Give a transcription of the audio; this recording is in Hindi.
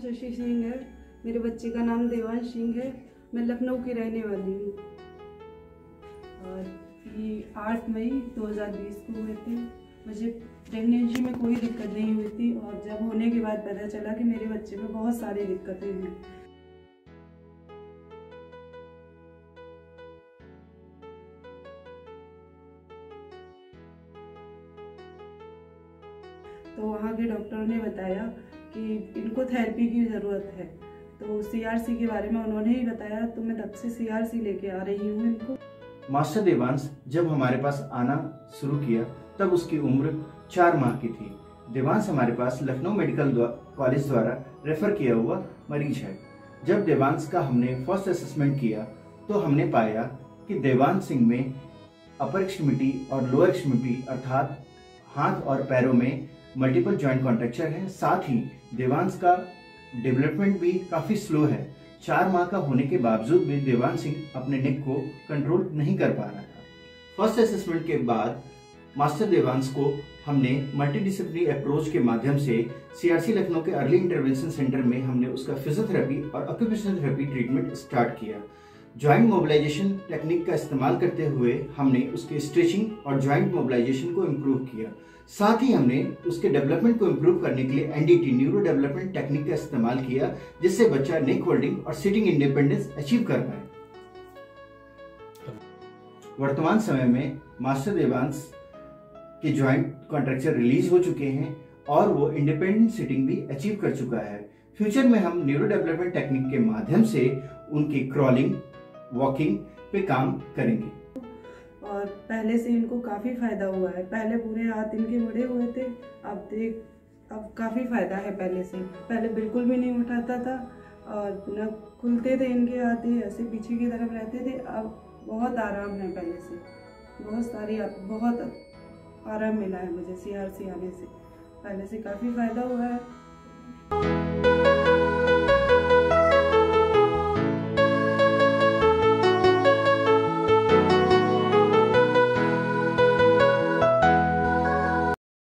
सीआरसी सिंह है। मेरे बच्चे का नाम देवान सिंह है। मैं लखनऊ की रहने वाली हूँ। और ये आठ मई 2020 को हुए थे। मुझे प्रेगनेंसी में कोई दिक्कत नहीं हुई थी और जब होने के बाद पता चला कि मेरे बच्चे में बहुत सारी दिक्कतें हैं। तो वहाँ के डॉक्टर ने बताया कि इनको थेरेपी की ज़रूरत है। तो सीआरसी के बारे में उन्होंने ही बताया तो मैं तब से सीआरसी लेके आ रही हूँ इनको। मास्टर देवांश, जब हमारे पास आना शुरू किया, तब उसकी उम्र चार माह की थी। देवांश हमारे पास लखनऊ मेडिकल कॉलेज द्वारा रेफर किया हुआ मरीज़ है। जब देवांश का हमने फ़र्स्ट असेसमेंट किया तो हमने पाया कि देवांश सिंह में अपर एक्सट्रीमिटी और लोअर एक्सट्रीमिटी अर्थात हाथ और पैरों में मल्टीपल जॉइंट कॉन्ट्रेक्चर है, साथ ही देवांश का डेवलपमेंट भी काफ़ी स्लो है। चार माह का होने के बावजूद भी देवांश सिंह अपने नेक को कंट्रोल नहीं कर पा रहा था। फ़र्स्ट असेसमेंट के बाद मास्टर देवांश को हमने मल्टीडिसिप्लिनरी अप्रोच के माध्यम से सीआरसी लखनऊ के अर्ली इंटरवेंशन सेंटर में हमने उसका फिजियोथेरेपी और ऑक्यूपेशनल थेरेपी ट्रीटमेंट स्टार्ट किया। ज्वाइंट मोबिलाइजेशन टेक्निक का इस्तेमाल करते हुए हमने उसके स्ट्रेचिंग और ज्वाइंट मोबिलाइजेशन को इम्प्रूव किया। साथ ही हमने उसके डेवलपमेंट को इम्प्रूव करने के लिए एनडीटी न्यूरो डेवलपमेंट टेक्निक का इस्तेमाल किया, जिससे बच्चा नेक होल्डिंग और सिटिंग इंडिपेंडेंस अचीव कर पाए। वर्तमान समय में मास्टर देवांश के ज्वाइंट कॉन्ट्रेक्चर रिलीज़ हो चुके हैं और वो इंडिपेंडेंट सिटिंग भी अचीव कर चुका है। फ्यूचर में हम न्यूरो डेवलपमेंट टेक्निक के माध्यम से उनकी क्रॉलिंग वॉकिंग पे काम करेंगे। और पहले से इनको काफ़ी फ़ायदा हुआ है। पहले पूरे हाथ इनके मुड़े हुए थे, अब देख, अब काफ़ी फ़ायदा है पहले से। पहले बिल्कुल भी नहीं उठाता था और न खुलते थे इनके हाथ ही ऐसे पीछे की तरफ़ रहते थे। अब बहुत आराम है पहले से। बहुत सारी बहुत आराम मिला है मुझे सी आने से। पहले से काफ़ी फ़ायदा हुआ है।